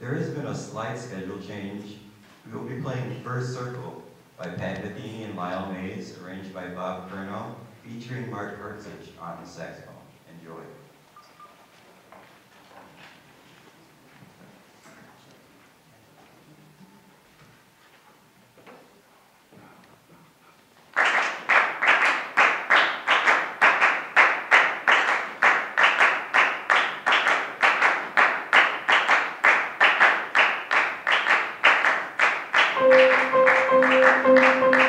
There has been a slight schedule change. We will be playing First Circle by Pat Metheny and Lyle Mays, arranged by Bob Curnow, featuring Mark Hertzich on the saxophone. Enjoy. Música